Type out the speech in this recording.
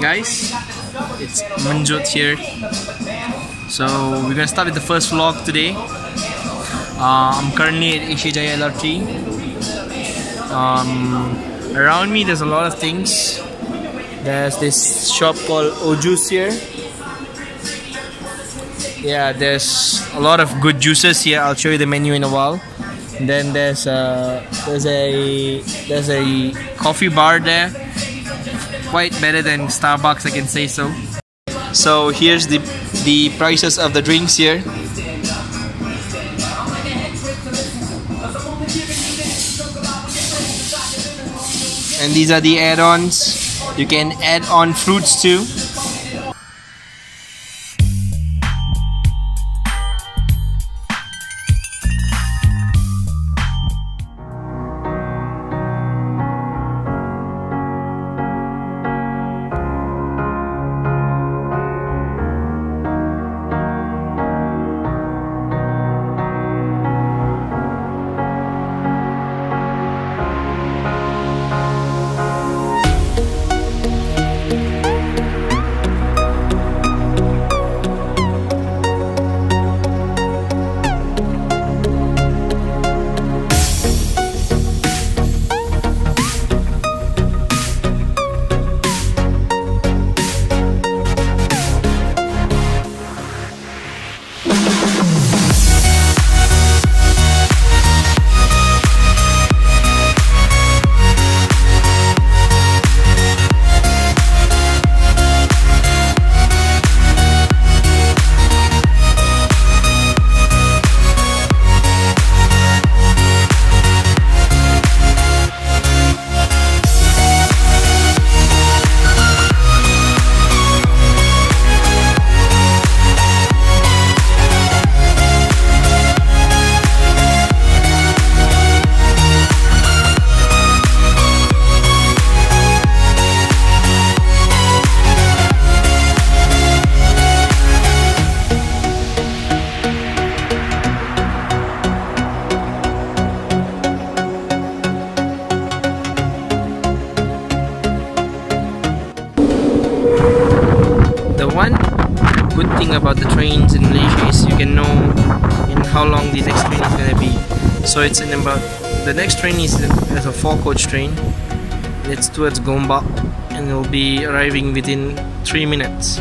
guys, it's Manjot here. So we're gonna start with the first vlog today. Uh, I'm currently at Asia Jaya LRT. Um, around me there's a lot of things. There's this shop called Ojus here. Yeah, there's a lot of good juices here. I'll show you the menu in a while. then there's a there's a there's a coffee bar there quite better than Starbucks, I can say so. So here's the the prices of the drinks here. And these are the add-ons. You can add on fruits too. About the trains in Malaysia is you can know in how long the next train is gonna be. So it's in about the next train is, is a four coach train. It's towards Gombak and it will be arriving within three minutes.